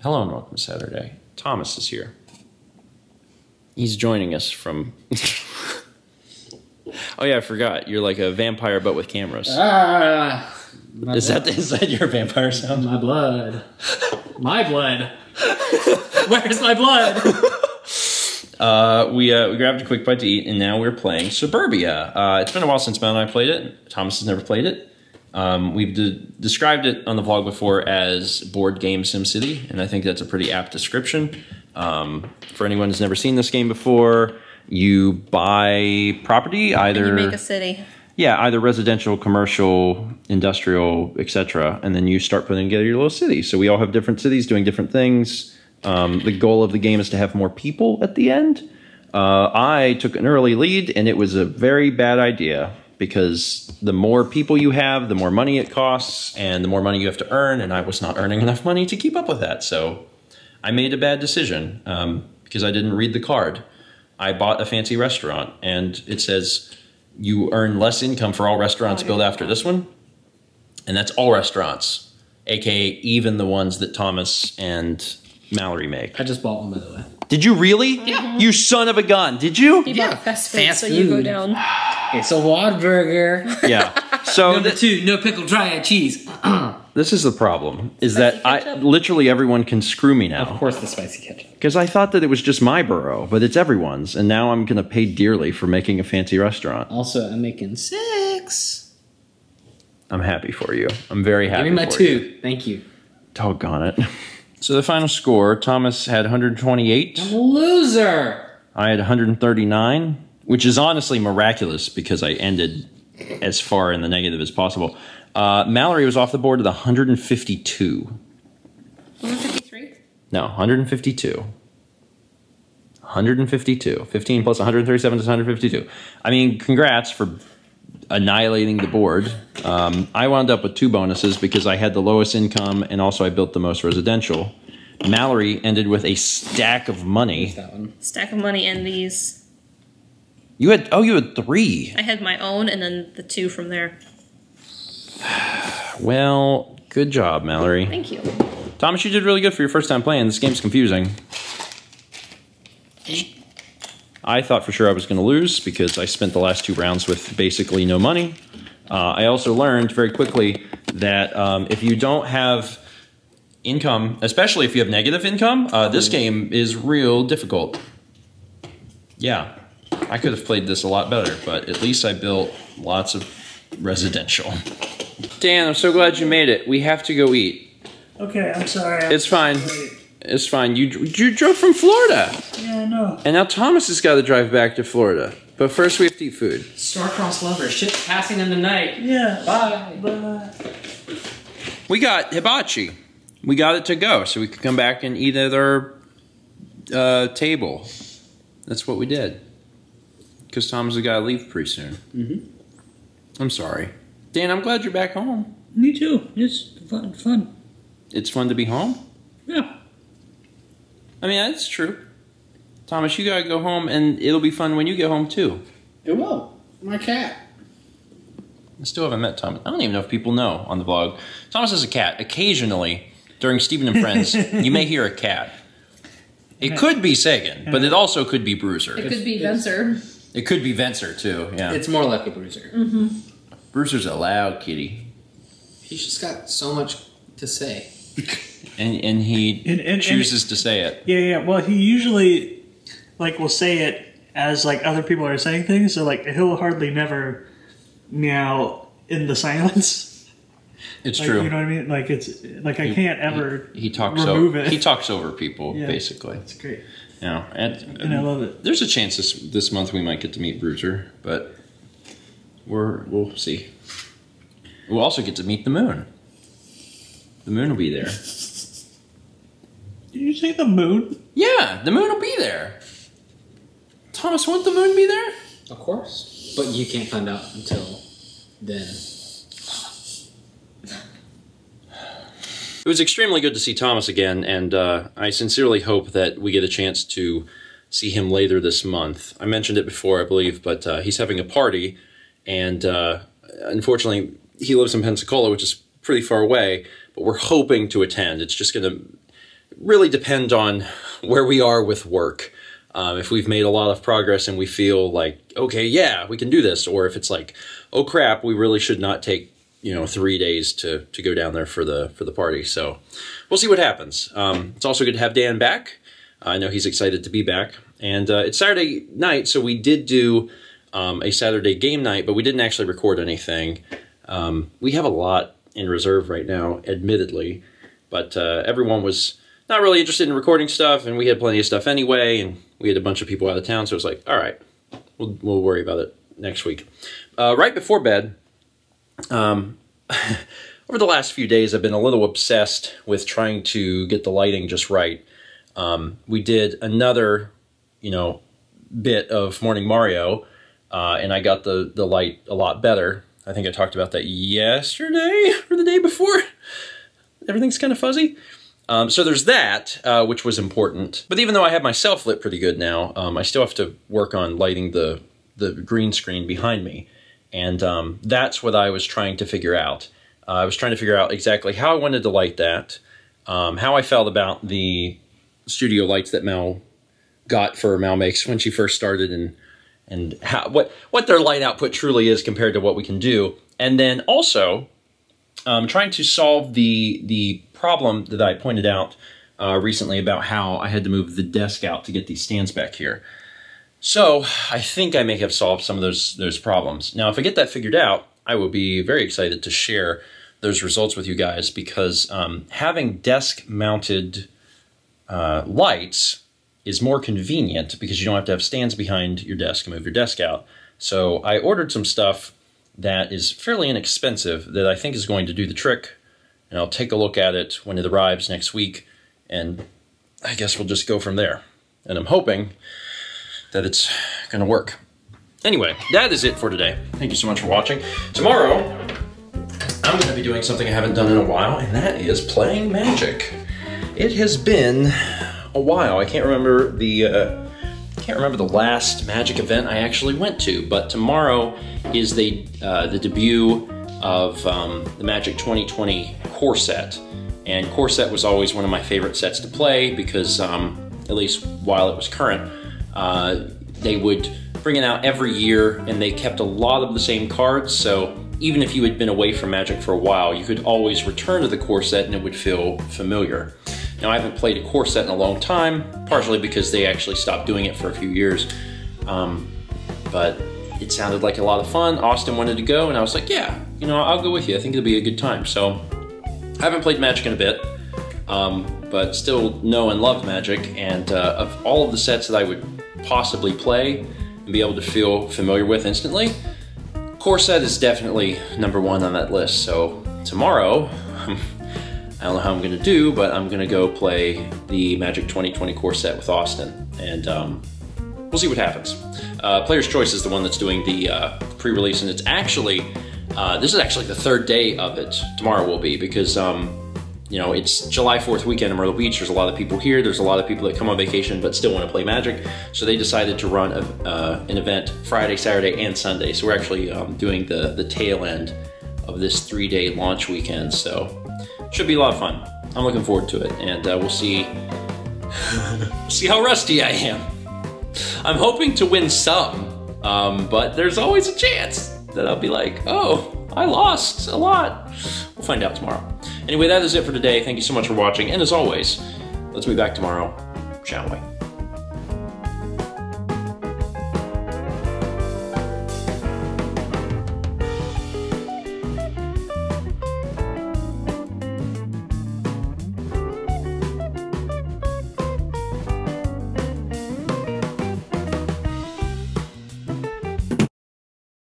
Hello and welcome to Saturday. Thomas is here. He's joining us from. oh yeah, I forgot. You're like a vampire, but with cameras. Ah, Is blood. that is that your vampire sound? my blood? My blood. Where's my blood? Uh, we uh, we grabbed a quick bite to eat, and now we're playing Suburbia. Uh, it's been a while since Mal and I played it. Thomas has never played it. Um, we've de- described it on the vlog before as board game SimCity, and I think that's a pretty apt description. Um, for anyone who's never seen this game before, you buy property either And you make a city. yeah, either residential, commercial, industrial, etc., and then you start putting together your little city. So we all have different cities doing different things. Um, the goal of the game is to have more people at the end. Uh, I took an early lead, and it was a very bad idea because the more people you have, the more money it costs, and the more money you have to earn. And I was not earning enough money to keep up with that, so I made a bad decision um, because I didn't read the card. I bought a fancy restaurant, and it says you earn less income for all restaurants built after this one, and that's all restaurants, aka even the ones that Thomas and Mallory make. I just bought one by the way. Did you really? Yeah. You son of a gun! Did you? You Yeah, bought fast food, fast so you go down. It's a Whataburger. Yeah. So Number th- two, no pickle, dry cheese. this is the problem: is Spicy that I literally everyone can screw me now. Of course, the spicy ketchup. Because I thought that it was just my borough, but it's everyone's, and now I'm going to pay dearly for making a fancy restaurant. Also, I'm making six. I'm happy for you. I'm very happy. Give me my for you. two. Thank you. Doggone it. So the final score: Thomas had 128. I'm a loser. I had 139, which is honestly miraculous because I ended as far in the negative as possible. Uh, Mallory was off the board with 152. 153? No, 152. 152. 15 plus 137 is 152. I mean, congrats for annihilating the board. Um, I wound up with two bonuses because I had the lowest income and also I built the most residential. Mallory ended with a stack of money. That one. Stack of money and these. You had oh, you had three. I had my own and then the two from there. Well, good job, Mallory. Thank you. Thomas, you did really good for your first time playing. This game's confusing. I thought for sure I was going to lose because I spent the last two rounds with basically no money. Uh, I also learned very quickly that um, if you don't have income, especially if you have negative income, uh, this game is real difficult. Yeah, I could have played this a lot better, but at least I built lots of residential. Dan, I'm so glad you made it. We have to go eat. Okay, I'm sorry. I'm It's fine. late. It's fine. You you drove from Florida, Yeah, I know. and now Thomas has got to drive back to Florida. But first, we have to eat food. Star-crossed lovers. Ship's passing in the night. Yeah. Bye. Bye. We got hibachi. We got it to go, so we could come back and eat at our uh, table. That's what we did. Because Thomas has got to leave pretty soon. Mhm. I'm sorry, Dan. I'm glad you're back home. Me too. It's fun. Fun. It's fun to be home. Yeah. I mean, that's true. Thomas, you gotta go home, and it'll be fun when you get home too. It will. My cat. I still haven't met Thomas. I don't even know if people know on the vlog. Thomas has a cat. Occasionally, during Stephen and Friends, you may hear a cat. It could be Sagan, but it also could be Bruiser. It could be it's- Venser. It could be Venser too. Yeah, It's more like a bruiser. Mm-hmm. Bruiser's a loud kitty, He's just got so much to say. and and he And- and- and- chooses to say it. Yeah, yeah. Well, he usually like will say it as like other people are saying things, so like he'll hardly never meow in the silence. It's Like, true. You know what I mean? Like it's like I can't ever he, he talks remove over. it. He talks over people, Yeah. basically. It's great, Yeah, and, and I love it. There's a chance this this month we might get to meet Bruiser, but we're we'll see. We'll also get to meet the moon. The moon will be there. Did you say the moon? Yeah, the moon will be there. Thomas, won't the moon be there? Of course. But you can't find out until then. It was extremely good to see Thomas again, and uh, I sincerely hope that we get a chance to see him later this month. I mentioned it before, I believe, but uh, he's having a party, and uh, unfortunately, he lives in Pensacola, which is pretty far away. But we're hoping to attend. It's just going to really depend on where we are with work. Um, if we've made a lot of progress and we feel like, okay, yeah, we can do this, or if it's like, oh crap, we really should not take you know three days to to go down there for the for the party. So we'll see what happens. Um, it's also good to have Dan back. I know he's excited to be back, and uh, it's Saturday night, so we did do um, a Saturday game night, but we didn't actually record anything. Um, we have a lot in reserve right now, admittedly, but uh, everyone was not really interested in recording stuff, and we had plenty of stuff anyway, and we had a bunch of people out of town, so it was like, all right, we'll, we'll worry about it next week. Uh, right before bed, um, over the last few days, I've been a little obsessed with trying to get the lighting just right. Um, we did another, you know, bit of Morning Mario, uh, and I got the the light a lot better. I think I talked about that yesterday or the day before. Everything's kind of fuzzy. Um, so there's that, uh, which was important. But even though I have myself lit pretty good now, um, I still have to work on lighting the the green screen behind me, and um, that's what I was trying to figure out. Uh, I was trying to figure out exactly how I wanted to light that, um, how I felt about the studio lights that Mal got for Mal Makes when she first started, and and how what what their light output truly is compared to what we can do, and then also um, trying to solve the the problem that I pointed out uh, recently about how I had to move the desk out to get these stands back here. So I think I may have solved some of those those problems. Now, if I get that figured out, I will be very excited to share those results with you guys because um, having desk mounted uh, lights is more convenient because you don't have to have stands behind your desk and move your desk out. So I ordered some stuff that is fairly inexpensive that I think is going to do the trick. And I'll take a look at it when it arrives next week. And I guess we'll just go from there. And I'm hoping that it's going to work. Anyway, that is it for today. Thank you so much for watching. Tomorrow, I'm going to be doing something I haven't done in a while, and that is playing Magic. It has been a while. I can't remember the uh, can't remember the last Magic event I actually went to, but tomorrow is the uh, the debut of um, the Magic 2020 core set, and core set was always one of my favorite sets to play because um, at least while it was current, uh, they would bring it out every year, and they kept a lot of the same cards. So even if you had been away from Magic for a while, you could always return to the core set and it would feel familiar. Now, I haven't played a core set in a long time, partially because they actually stopped doing it for a few years. Um, but it sounded like a lot of fun. Austin wanted to go, and I was like, yeah, you know, I'll go with you. I think it'll be a good time. So I haven't played Magic in a bit, um, but still know and love Magic. And uh, of all of the sets that I would possibly play and be able to feel familiar with instantly, core set is definitely number one on that list. So tomorrow, I don't know how I'm to do, but I'm to go play the Magic 2020 core set with Austin, and um, we'll see what happens. Uh, Player's Choice is the one that's doing the uh, pre-release, and it's actually uh, this is actually the third day of it. Tomorrow will be because um, you know it's July 4th weekend in Myrtle Beach. There's a lot of people here. There's a lot of people that come on vacation but still want to play Magic, so they decided to run a, uh, an event Friday, Saturday, and Sunday. So we're actually um, doing the the tail end of this three-day launch weekend. So should be a lot of fun. I'm looking forward to it, and uh, we'll see see how rusty I am. I'm hoping to win some, um, but there's always a chance that I'll be like, oh, I lost a lot. We'll find out tomorrow. Anyway, that is it for today. Thank you so much for watching, and as always, let's be back tomorrow, shall we?